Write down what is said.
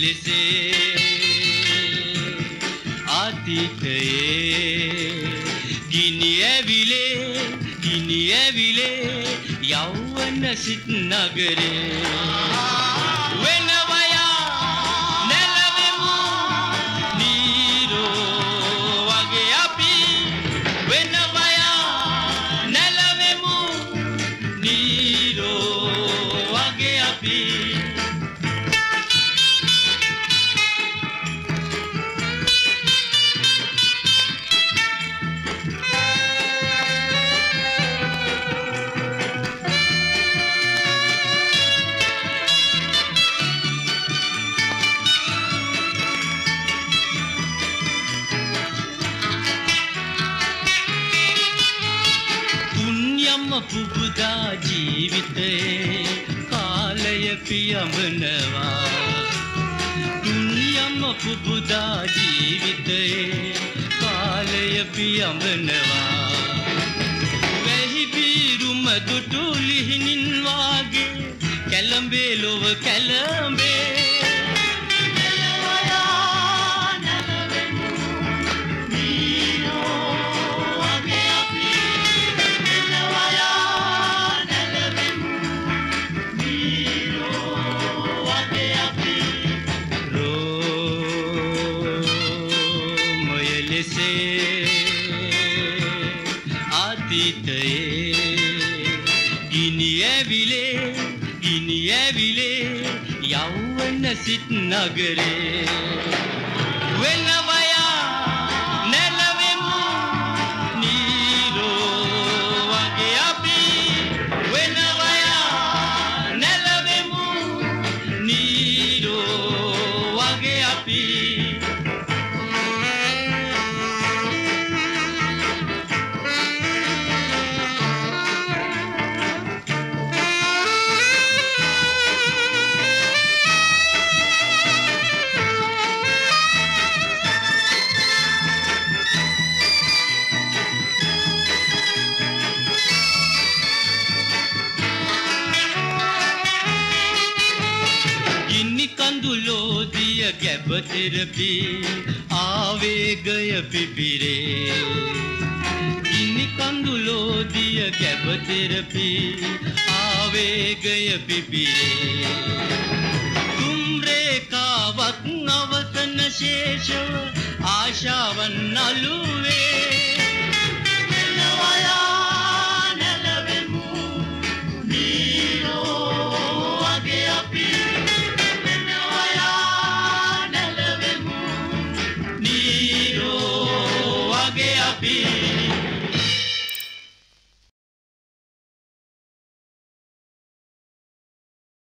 රෝමය ලෙසේ අතීතයේ ගිනි ඇවිලේ ගිනි ඇවිලේ යෞවන සිත් නගරේ. පුබුදා ජීවිතයේ කාලය පියඹනවා. දුන්යම්ම පුබුදා ජීවිතයේ කාලය පියඹනවා. වැහි බීරුම දුටු ලිහිනින් වාගේ කැළඹේ ලොව කැළඹේ අතීතයේ ගිනි ඇවිලේ ගිනි ඇවිලේ යෞවන සිත් නගරේ. වෙනවයා කඳුලෝදිය ගැබතෙරපි ආවේගය පිපිරේ. ගින්නි කඳුලෝදිය ගැබතෙරපි ආවේගය පිපිරේ. තුම්රේකාවක් නවතන ශේෂව ආශාවන් නලුවේ